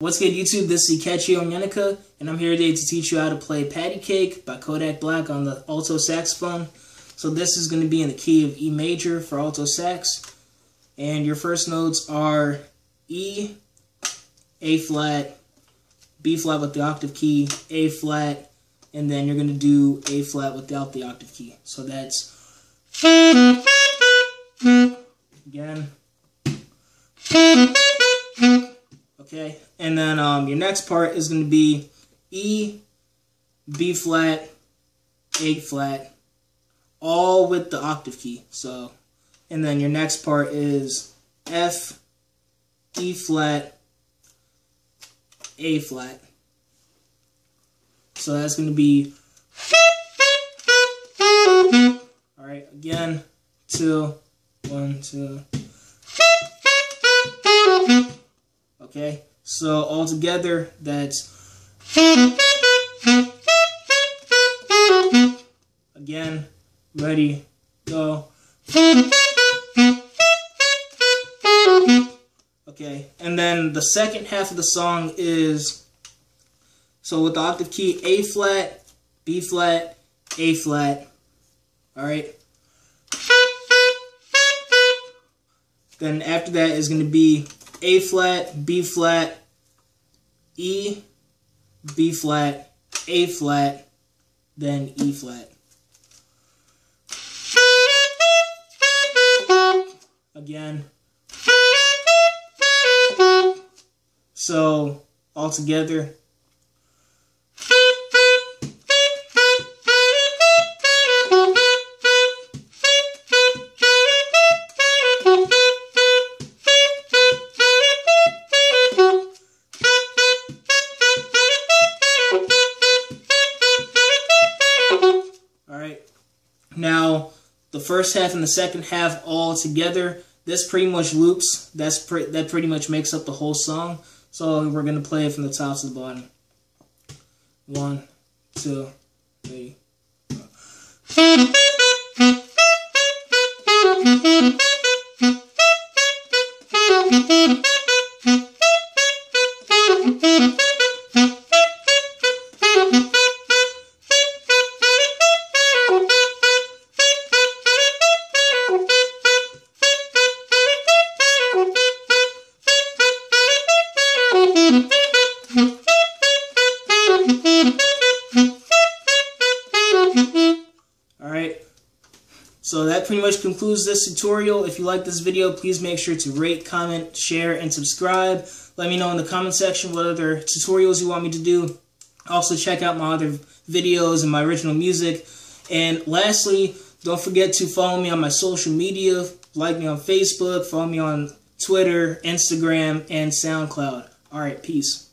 What's good YouTube, this is Ikechi Onyenaka, and I'm here today to teach you how to play Patty Cake by Kodak Black on the alto saxophone. So this is going to be in the key of E major for alto sax, and your first notes are E, A flat, B flat with the octave key, A flat, and then you're going to do A flat without the octave key. So that's Okay, and then um, your next part is going to be E, B flat, A flat, all with the octave key. So, and then your next part is F, E flat, A flat. So that's going to be. All right, again, two, one, two. Okay, so all together, that's again, ready, go. Okay, and then the second half of the song is so with the octave key A flat, B flat, A flat. All right. Then after that is going to be a flat, B flat, E, B flat, A flat, then E flat. Again. So, all together. Now the first half and the second half all together, this pretty much loops. That's pre that pretty much makes up the whole song. So we're going to play it from the top to the bottom. One, two, three. so that pretty much concludes this tutorial. If you like this video, please make sure to rate, comment, share, and subscribe. Let me know in the comment section what other tutorials you want me to do. Also, check out my other videos and my original music. And lastly, don't forget to follow me on my social media. Like me on Facebook, follow me on Twitter, Instagram, and SoundCloud. Alright, peace.